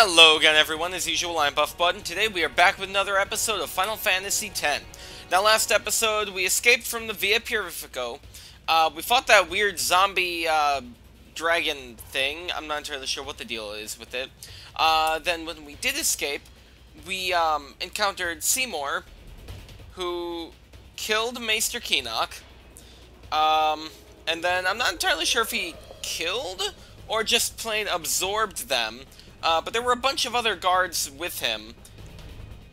Hello again everyone, as usual I'm Buffbud. Today we are back with another episode of Final Fantasy X. Now last episode we escaped from the Via Purifico. Uh, we fought that weird zombie uh, dragon thing. I'm not entirely sure what the deal is with it. Uh, then when we did escape, we um, encountered Seymour, who killed Maester Kinoc. Um, and then I'm not entirely sure if he killed or just plain absorbed them. Uh, but there were a bunch of other guards with him,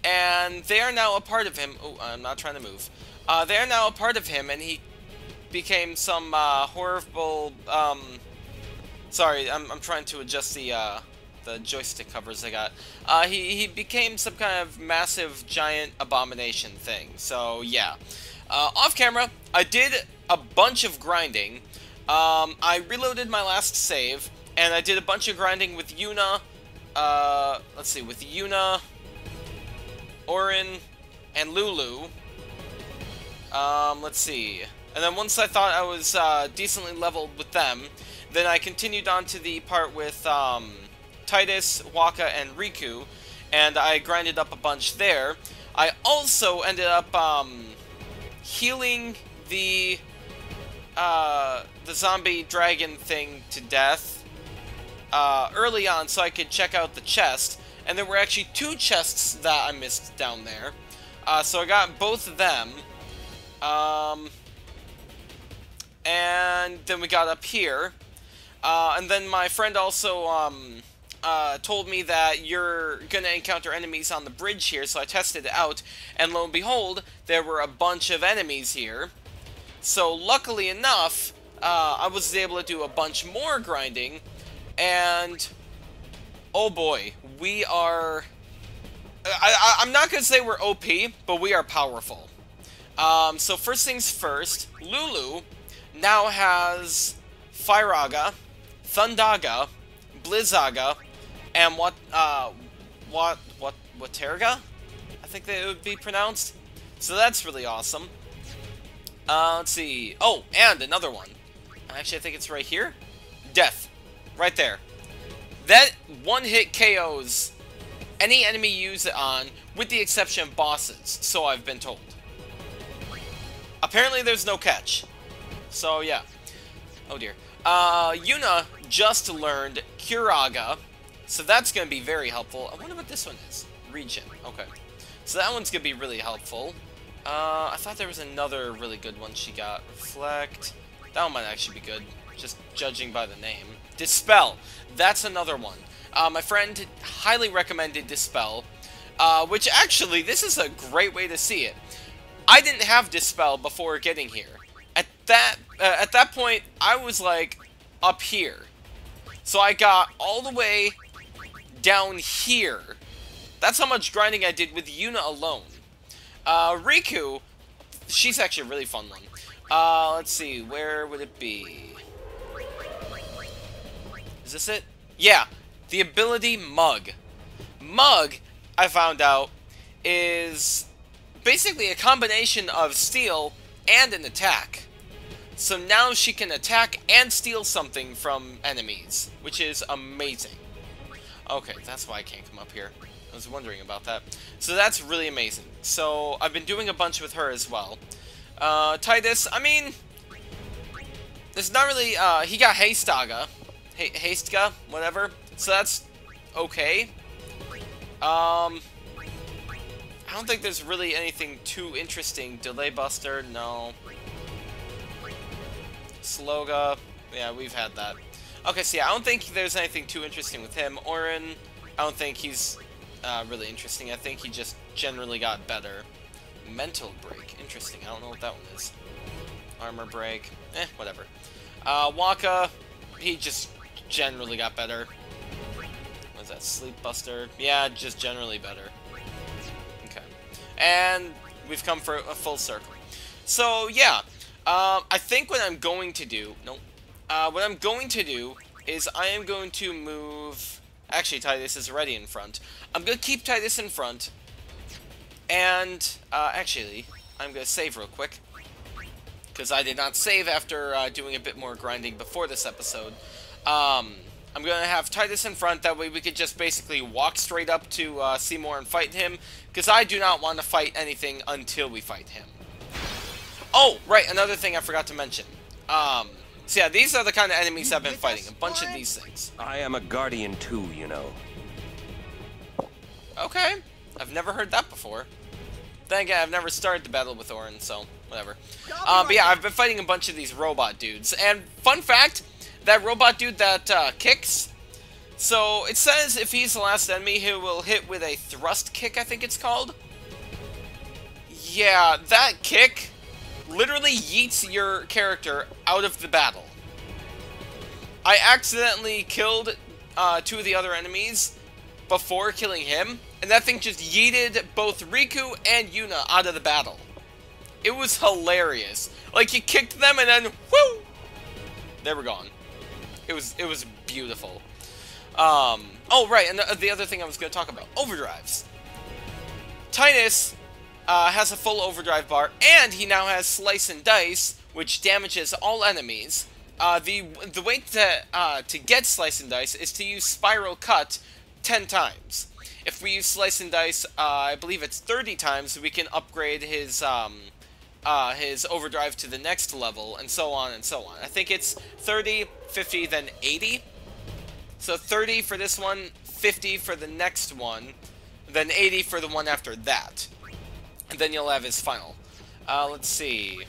and they are now a part of him. Oh, I'm not trying to move. Uh, they are now a part of him, and he became some uh, horrible. Um, sorry, I'm, I'm trying to adjust the uh, the joystick covers I got. Uh, he he became some kind of massive giant abomination thing. So yeah, uh, off camera, I did a bunch of grinding. Um, I reloaded my last save, and I did a bunch of grinding with Yuna. Uh, let's see, with Yuna, Auron, and Lulu. Um, let's see. And then once I thought I was uh, decently leveled with them, then I continued on to the part with um, Tidus, Wakka, and Rikku, and I grinded up a bunch there. I also ended up um, healing the uh, the zombie dragon thing to death uh, early on so I could check out the chest. And there were actually two chests that I missed down there. Uh, so I got both of them. Um, and then we got up here. Uh, and then my friend also um, uh, told me that you're to encounter enemies on the bridge here, so I tested it out. And lo and behold, there were a bunch of enemies here. So luckily enough, uh, I was able to do a bunch more grinding and oh boy, we are. I, am not gonna say we're OP, but we are powerful. Um, so first things first, Lulu now has Firaga, Thundaga, Blizzaga, and what uh, what what Waterga? I think that it would be pronounced. So that's really awesome. Uh, let's see. Oh, and another one. Actually, I think it's right here. Death. Right there. That one-hit KOs any enemy you use it on, with the exception of bosses, so I've been told. Apparently there's no catch. So, yeah. Oh dear. Uh, Yuna just learned Curaga, so that's going to be very helpful. I wonder what this one is. Regen. Okay. So that one's going to be really helpful. Uh, I thought there was another really good one she got. Reflect. That one might actually be good, just judging by the name. Dispel. That's another one. Uh, my friend highly recommended Dispel, uh, which actually, this is a great way to see it. I didn't have Dispel before getting here. At that, uh, at that point, I was like up here. So I got all the way down here. That's how much grinding I did with Yuna alone. Uh, Rikku, she's actually a really fun one. Uh, let's see, where would it be? Is this it? Yeah, the ability Mug. Mug, I found out, is basically a combination of steal and an attack. So now she can attack and steal something from enemies, which is amazing. Okay, that's why I can't come up here. I was wondering about that. So that's really amazing. So I've been doing a bunch with her as well. Uh, Tidus, I mean, there's not really, uh, he got Hastega, Hastega, whatever. So that's okay. Um, I don't think there's really anything too interesting. Delay Buster, no. Slowga, yeah, we've had that. Okay, so yeah, I don't think there's anything too interesting with him. Auron, I don't think he's uh, really interesting. I think he just generally got better. Mental Break, interesting. I don't know what that one is. Armor Break, eh, whatever. Uh, Wakka, he just generally got better. Was that Sleep Buster? Yeah, just generally better. Okay. And we've come for a full circle. So, yeah. Um, I think what I'm going to do... Nope. Uh, what I'm going to do is I am going to move... Actually, Tidus is already in front. I'm going to keep Tidus in front. And, uh, actually, I'm going to save real quick. Because I did not save after uh, doing a bit more grinding before this episode. Um, I'm going to have Tidus in front, that way we could just basically walk straight up to uh, Seymour and fight him, because I do not want to fight anything until we fight him. Oh, right, another thing I forgot to mention. Um, so yeah, these are the kind of enemies I've been fighting, a bunch of these things. I am a guardian too, you know. Okay, I've never heard that before. Then again, I've never started the battle with Auron, so whatever. Um, but yeah, I've been fighting a bunch of these robot dudes. And fun fact, that robot dude that uh, kicks, so it says if he's the last enemy, he will hit with a thrust kick, I think it's called. Yeah, that kick literally yeets your character out of the battle. I accidentally killed uh, two of the other enemies before killing him, and that thing just yeeted both Rikku and Yuna out of the battle. It was hilarious. Like, he kicked them and then, whoo! They were gone. It was, it was beautiful. Um, oh, right, and the, the other thing I was going to talk about, overdrives. Tidus uh, has a full overdrive bar, and he now has Slice and Dice, which damages all enemies. Uh, the the way to uh, to get Slice and Dice is to use Spiral Cut 10 times. If we use Slice and Dice, uh, I believe it's 30 times, we can upgrade his um, uh, his overdrive to the next level, and so on and so on. I think it's 30, 50, then 80. So 30 for this one, 50 for the next one, then 80 for the one after that. And then you'll have his final. Uh, let's see.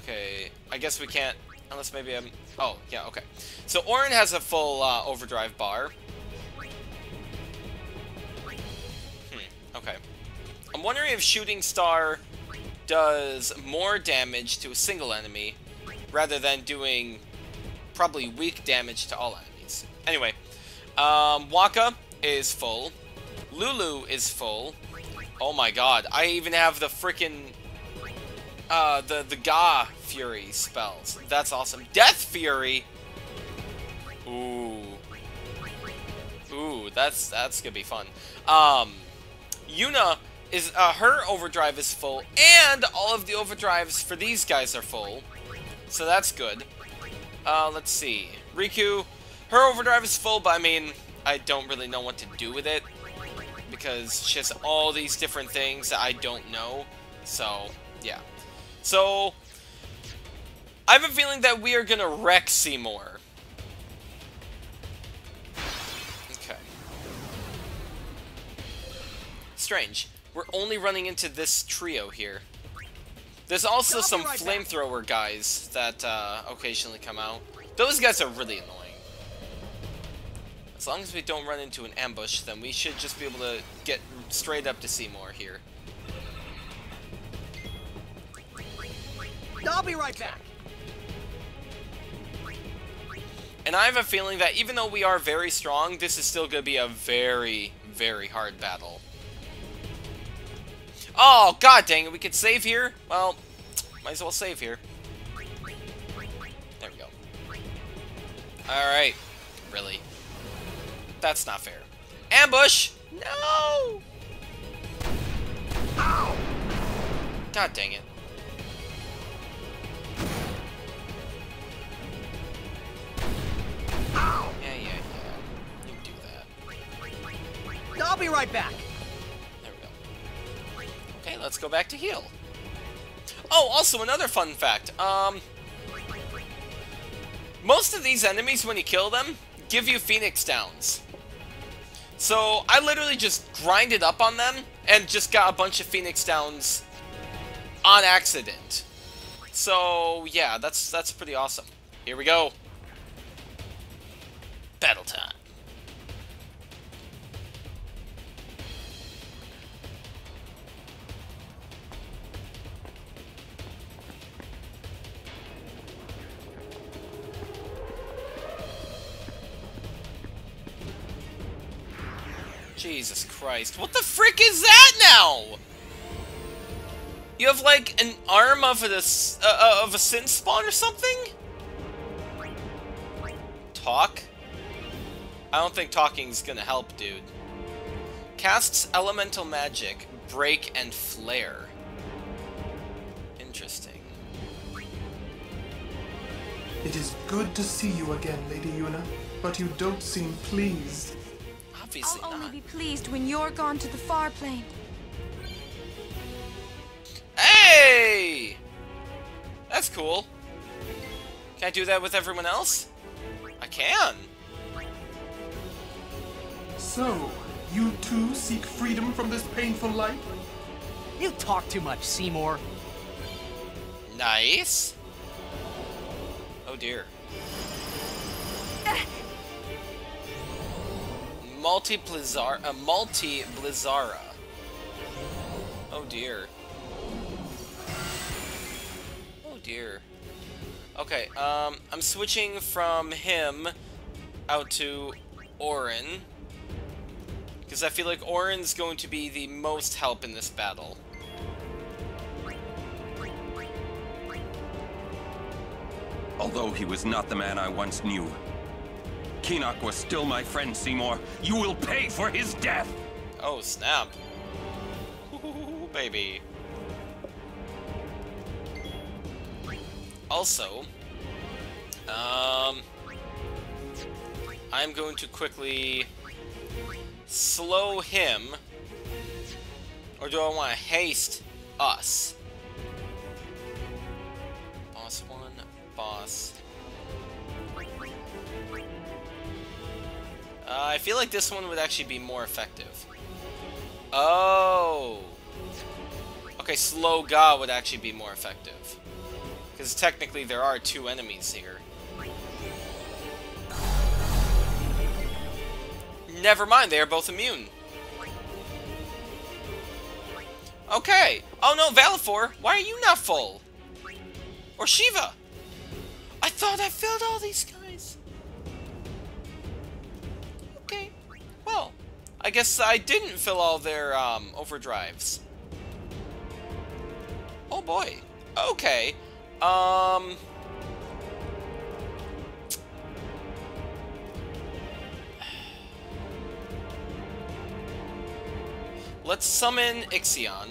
Okay, I guess we can't, unless maybe I'm... Oh, yeah, okay. So Auron has a full uh, overdrive bar. Hmm, okay. I'm wondering if Shooting Star does more damage to a single enemy rather than doing probably weak damage to all enemies. Anyway, um, Wakka is full. Lulu is full. Oh my god, I even have the freaking uh, the the Ga Fury spells. That's awesome. Death Fury. Ooh. Ooh, that's that's gonna be fun. Um, Yuna is uh, her overdrive is full, and all of the overdrives for these guys are full, so that's good. Uh, let's see. Rikku, her overdrive is full, but I mean, I don't really know what to do with it because she has all these different things that I don't know. So, yeah. So, I have a feeling that we are going to wreck Seymour. Okay. Strange. We're only running into this trio here. There's also some flamethrower guys that uh, occasionally come out. Those guys are really annoying. As long as we don't run into an ambush, then we should just be able to get straight up to Seymour here. I'll be right back. And I have a feeling that even though we are very strong, this is still going to be a very, very hard battle. Oh, god dang it, we could save here? Well, might as well save here. There we go. Alright. Really? That's not fair. Ambush! No! God dang it. Yeah, yeah, yeah. You do that. I'll be right back. Let's go back to heal. Oh, also another fun fact. Um, most of these enemies, when you kill them, give you Phoenix Downs. So I literally just grinded up on them and just got a bunch of Phoenix Downs on accident. So yeah, that's that's pretty awesome. Here we go. Battle time. Jesus Christ. What the frick is that now? You have like an arm of a, uh, of a sin spawn or something? Talk? I don't think talking's gonna help, dude. Casts elemental magic, break, and flare. Interesting. It is good to see you again, Lady Yuna. but you don't seem pleased. Obviously I'll only not. be pleased when you're gone to the far plane. Hey! That's cool. Can I do that with everyone else? I can. So, you too seek freedom from this painful life? You talk too much, Seymour. Nice. Oh dear. Multi Blizzara, a multi Blizzara. Oh dear. Oh dear. Okay, um, I'm switching from him out to Auron. Because I feel like Auron's going to be the most help in this battle. Although he was not the man I once knew. Kinoc was still my friend, Seymour. You will pay for his death! Oh, snap. Ooh, baby. Also, um, I'm going to quickly slow him, or do I want to haste us? Boss one, boss. Uh, I feel like this one would actually be more effective. Oh. Okay, slow Ga would actually be more effective. Because technically there are two enemies here. Never mind, they are both immune. Okay. Oh no, Valefor, why are you not full? Or Shiva? I thought I filled all these Well, I guess I didn't fill all their um, overdrives. Oh boy. Okay. Um. Let's summon Ixion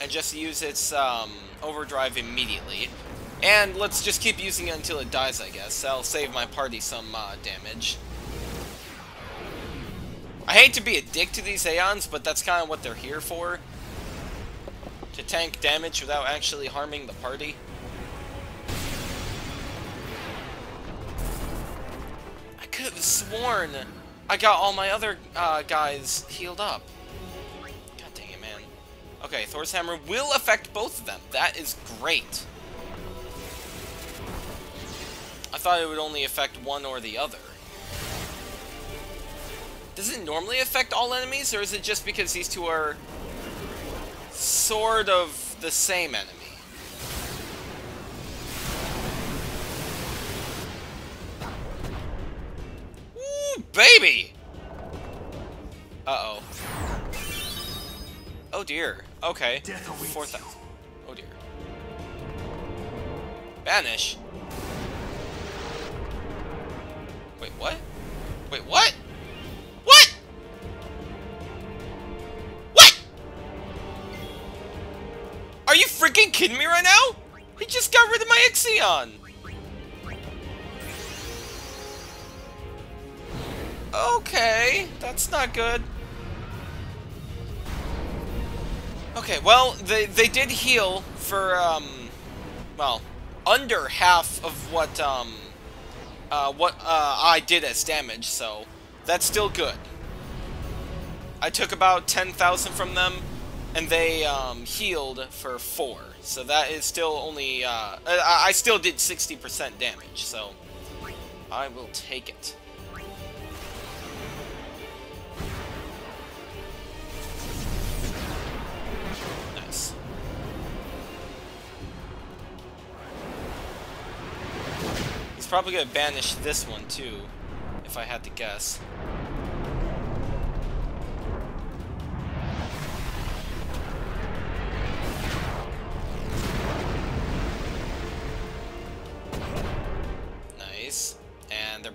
and just use its um, overdrive immediately. And let's just keep using it until it dies, I guess. That'll save my party some uh, damage. I hate to be a dick to these Aeons, but that's kind of what they're here for. To tank damage without actually harming the party. I could have sworn I got all my other uh, guys healed up. God dang it, man. Okay, Thor's Hammer will affect both of them. That is great. I thought it would only affect one or the other. Does it normally affect all enemies, or is it just because these two are sort of the same enemy? Ooh, baby! Uh-oh. Oh dear. Okay. Death awaits Four you. thousand. Oh dear. Banish? Wait, what? Wait? What? Kidding me right now? He just got rid of my Ixion! Okay, that's not good. Okay, well, they, they did heal for, um, well, under half of what, um, uh, what, uh, I did as damage, so that's still good. I took about 10,000 from them, and they, um, healed for 4, so that is still only, uh, I, I still did 60% damage, so I will take it. Nice. He's probably gonna banish this one too, if I had to guess.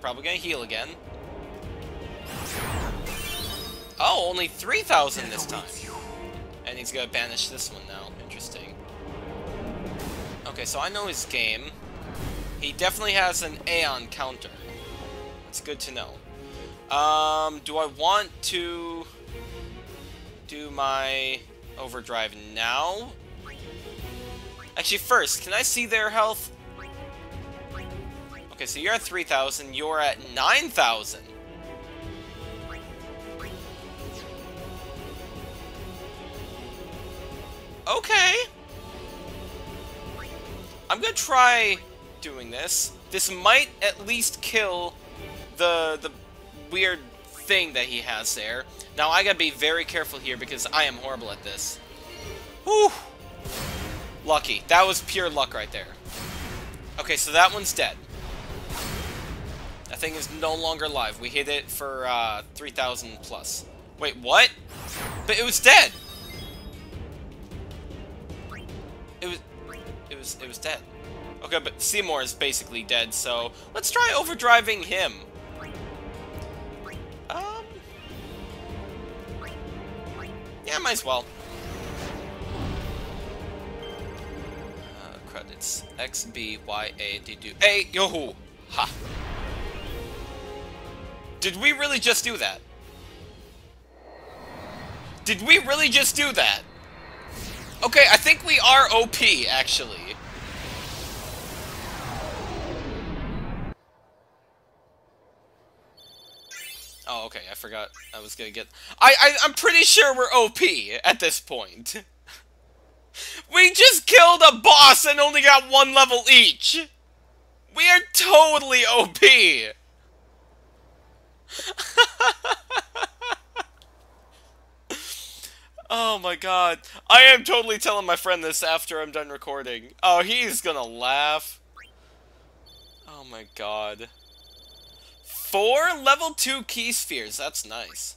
Probably gonna heal again. Oh, only 3,000 this time. And he's gonna banish this one now. Interesting. Okay, so I know his game. He definitely has an Aeon counter. That's good to know. Um, do I want to do my overdrive now? Actually, first, can I see their health? Okay, so you're at 3,000, you're at 9,000. Okay. I'm gonna try doing this. This might at least kill the the weird thing that he has there. Now I gotta be very careful here because I am horrible at this. Whew! Lucky. That was pure luck right there. Okay, so that one's dead. That thing is no longer alive. We hit it for uh, 3,000 plus. Wait, what? But it was dead! It was... It was... It was dead. Okay, but Seymour is basically dead, so let's try overdriving him. Um... Yeah, might as well. Uh, credits. X, B, Y, A, D, D, A, yo Ha! Did we really just do that? Did we really just do that? Okay, I think we are OP, actually. Oh, okay, I forgot I was gonna get... I, I, I'm pretty sure we're OP at this point. we just killed a boss and only got one level each! We are totally OP! oh my god. I am totally telling my friend this after I'm done recording. Oh, he's gonna laugh. Oh my god. Four level 2 key spheres. That's nice.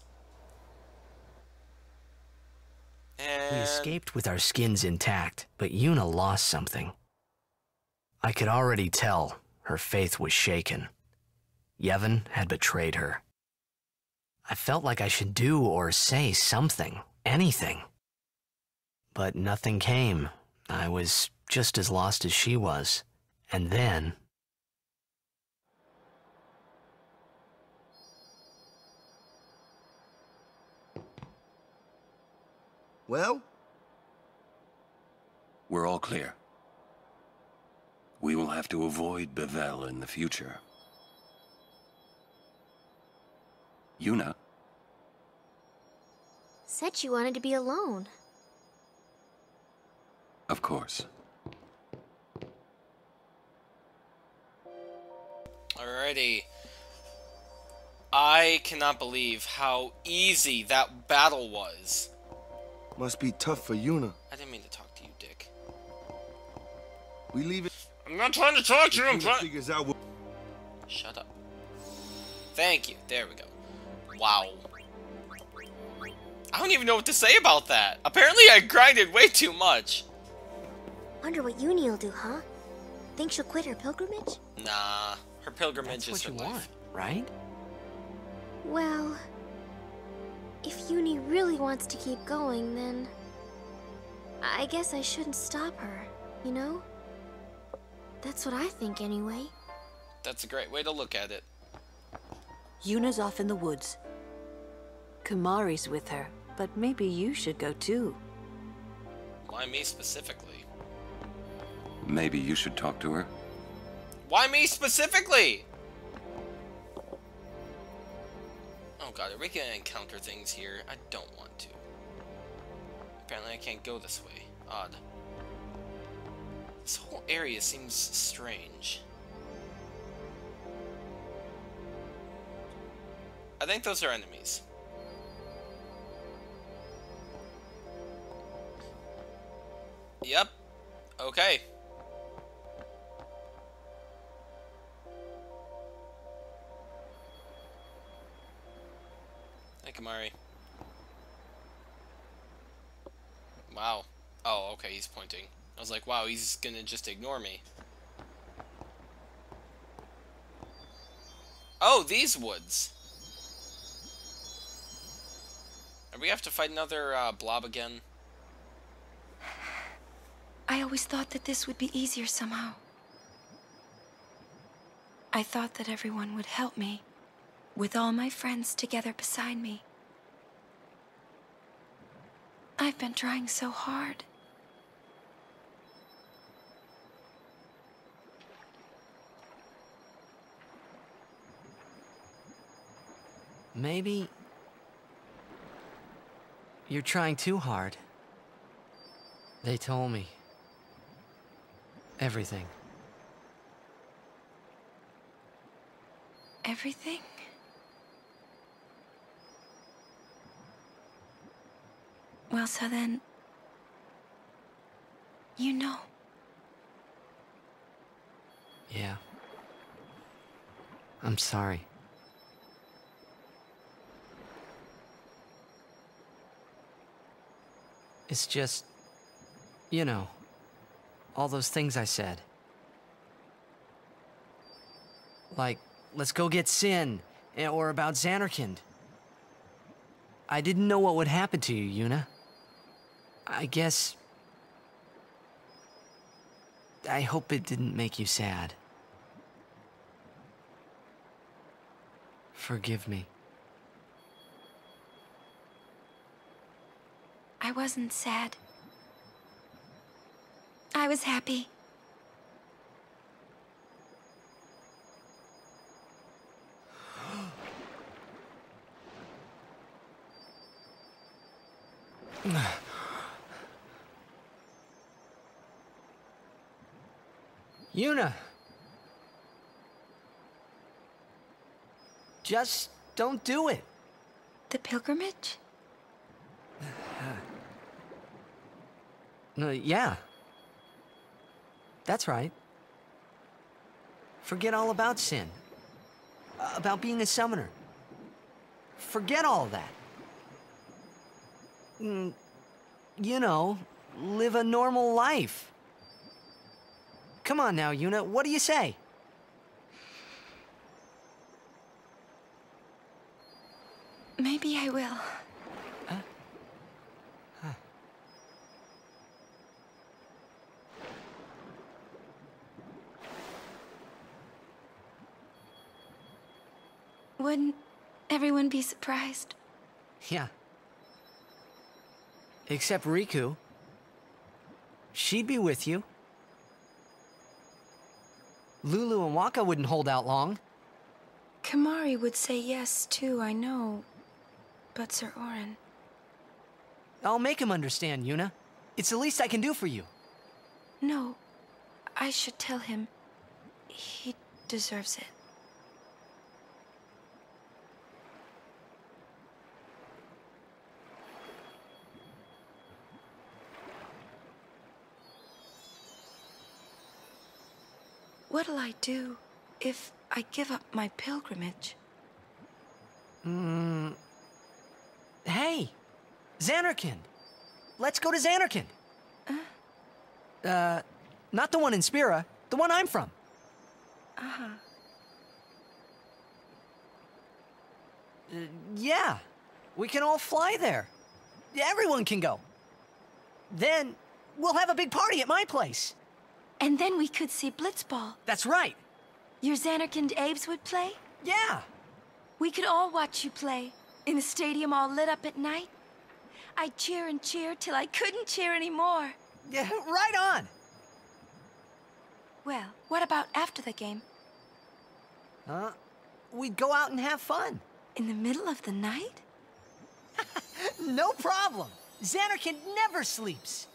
And... We escaped with our skins intact, but Yuna lost something. I could already tell her faith was shaken. Yevon had betrayed her. I felt like I should do or say something, anything. But nothing came. I was just as lost as she was. And then... Well? We're all clear. We will have to avoid Bevelle in the future. Yuna? Said you wanted to be alone. Of course. Alrighty. I cannot believe how easy that battle was. Must be tough for Yuna. I didn't mean to talk to you, Dick. We leave it. I'm not trying to talk to you, I'm Yuna trying- figures out what Shut up. Thank you. There we go. Wow. I don't even know what to say about that. Apparently I grinded way too much. Wonder what Yuna'll do, huh? Think she'll quit her pilgrimage? Nah, her pilgrimage That's is what her you life. want, right? Well, if Uni really wants to keep going, then I guess I shouldn't stop her, you know? That's what I think anyway. That's a great way to look at it. Yuna's off in the woods. Kimahri's with her, but maybe you should go too. Why me specifically? Maybe you should talk to her? Why me specifically? Oh god, are we gonna encounter things here? I don't want to. Apparently I can't go this way. Odd. This whole area seems strange. I think those are enemies. Yep. Okay. Hey, Kimahri. Wow. Oh, okay, he's pointing. I was like, wow, he's gonna just ignore me. Oh, these woods. And we have to fight another uh, blob again. Always thought that this would be easier somehow. I thought that everyone would help me, with all my friends together beside me. I've been trying so hard. Maybe you're trying too hard. They told me everything. Everything? Well, so then. You know. Yeah. I'm sorry. It's just, you know, all those things I said. Like, let's go get Sin, eh, or about Zanarkand. I didn't know what would happen to you, Yuna. I guess. I hope it didn't make you sad. Forgive me. I wasn't sad. I was happy. Yuna! Just don't do it. The pilgrimage? No, yeah. That's right. Forget all about sin. Uh, about being a summoner. Forget all that. Mm, you know, live a normal life. Come on now, Yuna, what do you say? Maybe I will. Wouldn't everyone be surprised? Yeah. Except Rikku. She'd be with you. Lulu and Wakka wouldn't hold out long. Kimahri would say yes, too, I know. But Sir Auron. I'll make him understand, Yuna. It's the least I can do for you. No, I should tell him. He deserves it. What'll I do if I give up my pilgrimage? Hmm. Hey, Zanarkand. Let's go to Zanarkand. Uh, not the one in Spira, the one I'm from. Uh-huh. Uh, yeah, we can all fly there. Everyone can go. Then we'll have a big party at my place. And then we could see Blitzball. That's right. Your Zanarkand Abes would play? Yeah. We could all watch you play. In a stadium all lit up at night. I'd cheer and cheer till I couldn't cheer anymore. Yeah, right on. Well, what about after the game? Huh? We'd go out and have fun. In the middle of the night? No problem. Zanarkand never sleeps.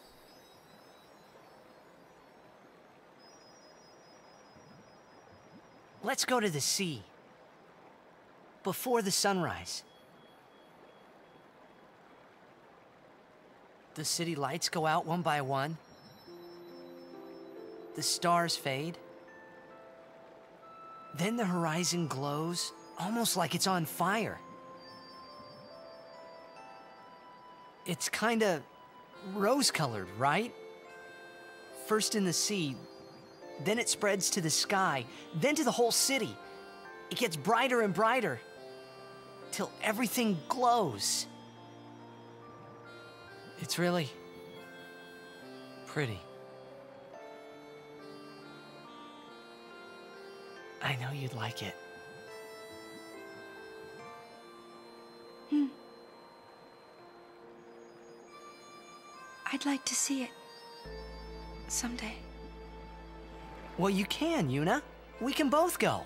Let's go to the sea. Before the sunrise. The city lights go out one by one. The stars fade. Then the horizon glows, almost like it's on fire. It's kinda rose colored, right? First in the sea, then it spreads to the sky, then to the whole city. It gets brighter and brighter till everything glows. It's really pretty. I know you'd like it. Hmm. I'd like to see it. Someday. Well, you can, Yuna. We can both go.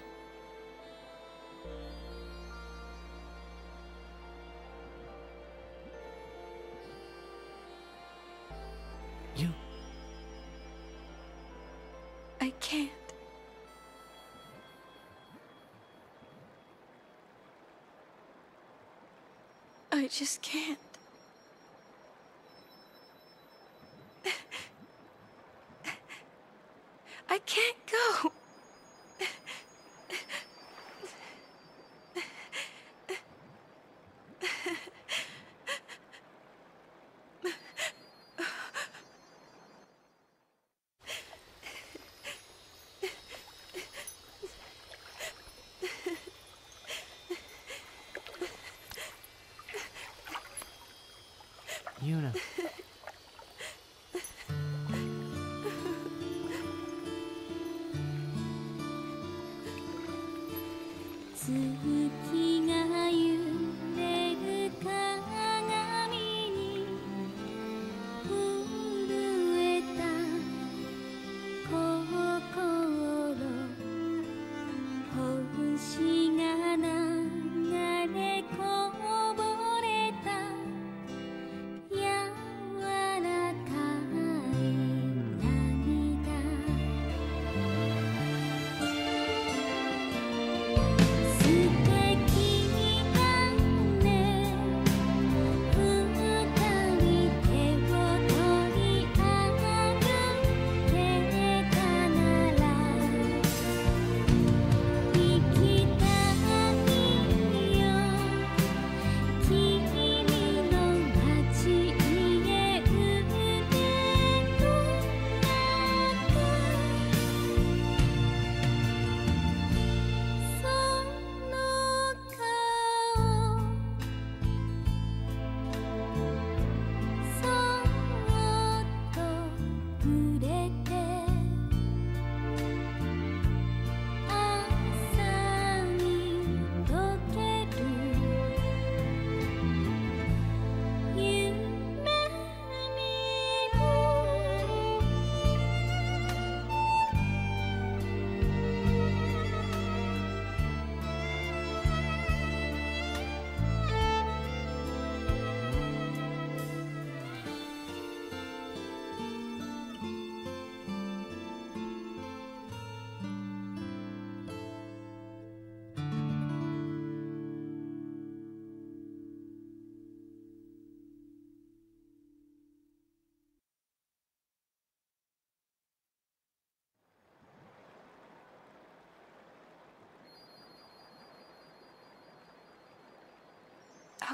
Yuna. I'll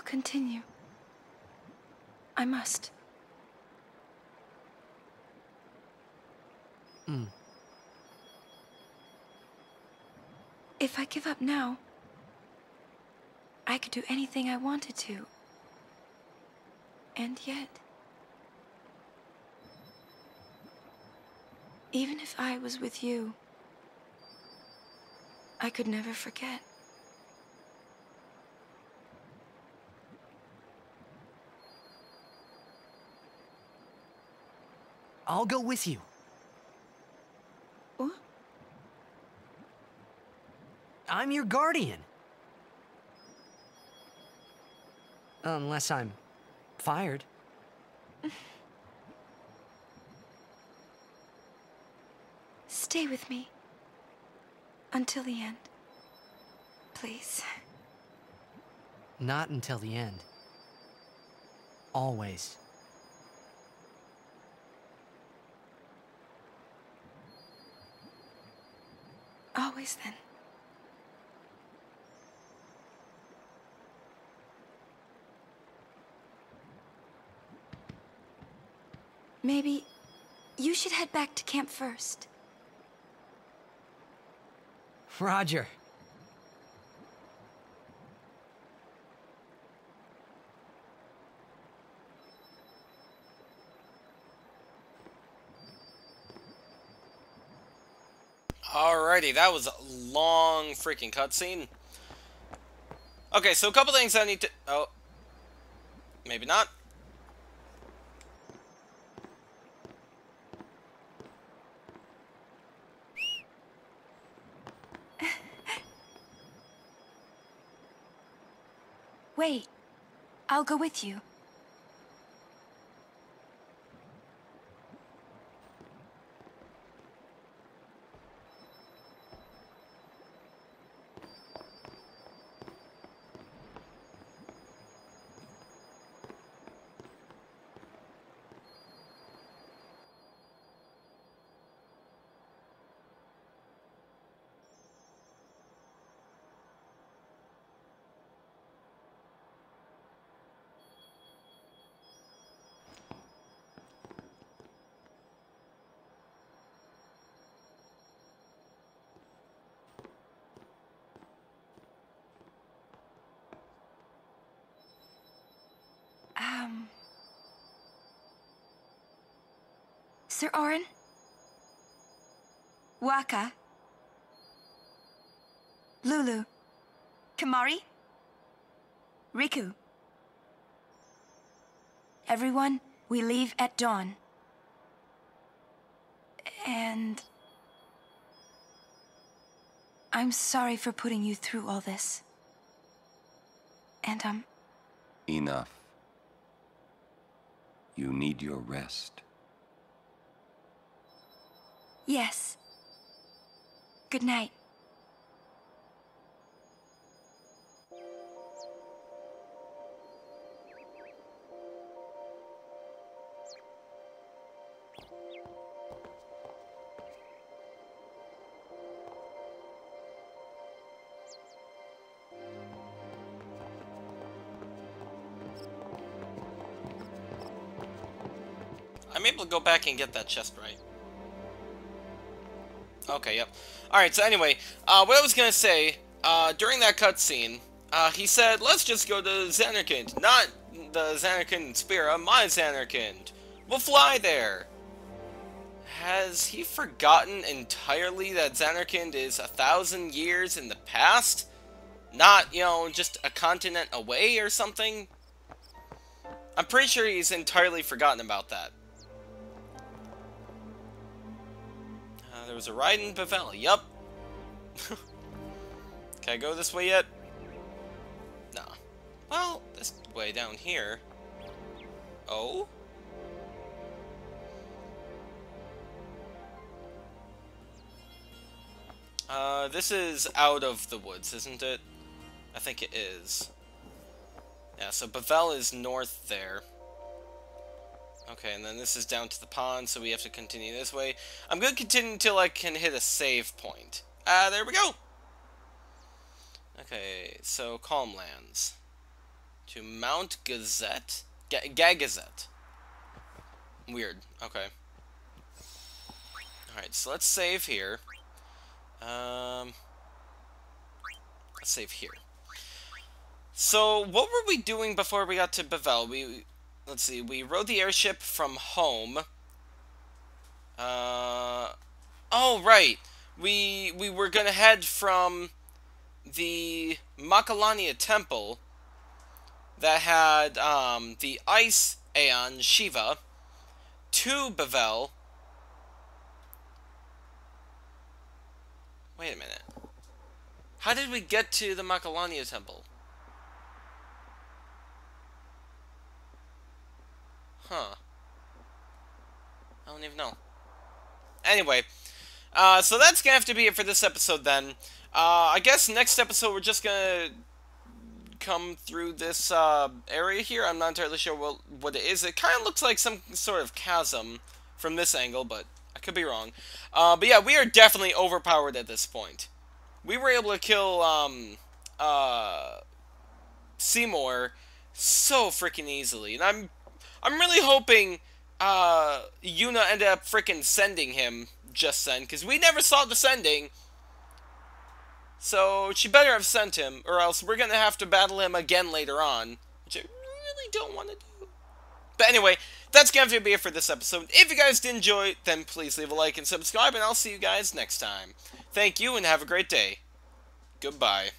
continue. I must. Mm. If I give up now, I could do anything I wanted to. And yet, even if I was with you, I could never forget. I'll go with you. What? I'm your guardian. Unless I'm fired. Stay with me. Until the end. Please. Not until the end. Always. Always then. Maybe you should head back to camp first. Roger. Alrighty, that was a long freaking cutscene. Okay, so a couple things I need to... Oh, Maybe not. Wait. I'll go with you. Um. Sir Auron? Wakka? Lulu? Kimahri? Rikku? Everyone, we leave at dawn. And... I'm sorry for putting you through all this. And, um... Enough. You need your rest. Yes. Good night. I'm able to go back and get that chest right. Okay, yep. Alright, so anyway, uh, what I was gonna say, uh, during that cutscene, uh, he said, let's just go to Zanarkand, not the Zanarkand Spira, my Zanarkand. We'll fly there. Has he forgotten entirely that Zanarkand is a thousand years in the past? Not, you know, just a continent away or something? I'm pretty sure he's entirely forgotten about that. There was a ride in Bevelle. Yup. Can I go this way yet? No. Well, this way down here. Oh? Uh, this is out of the woods, isn't it? I think it is. Yeah, so Bevelle is north there. Okay, and then this is down to the pond, so we have to continue this way. I'm going to continue until I can hit a save point. Ah, uh, there we go! Okay, so Calmlands. To Mount Gazette? G Gagazette. Weird, okay. Alright, so let's save here. Um, let's save here. So, what were we doing before we got to Bevelle? We, let's see, we rode the airship from home. Uh, oh, right. We, we were gonna head from the Macalania Temple that had, um, the Ice Aeon Shiva to Bevelle. Wait a minute. How did we get to the Macalania Temple? Huh. I don't even know. Anyway, uh, so that's gonna have to be it for this episode then. Uh, I guess next episode we're just gonna come through this uh, area here. I'm not entirely sure what, what it is. It kind of looks like some sort of chasm from this angle, but I could be wrong. Uh, but yeah, we are definitely overpowered at this point. We were able to kill um, uh, Seymour so freaking easily, and I'm I'm really hoping uh, Yuna ended up freaking sending him just then, because we never saw the sending. So she better have sent him, or else we're gonna have to battle him again later on, which I really don't want to do. But anyway, that's gonna have to be it for this episode. If you guys did enjoy, then please leave a like and subscribe, and I'll see you guys next time. Thank you, and have a great day. Goodbye.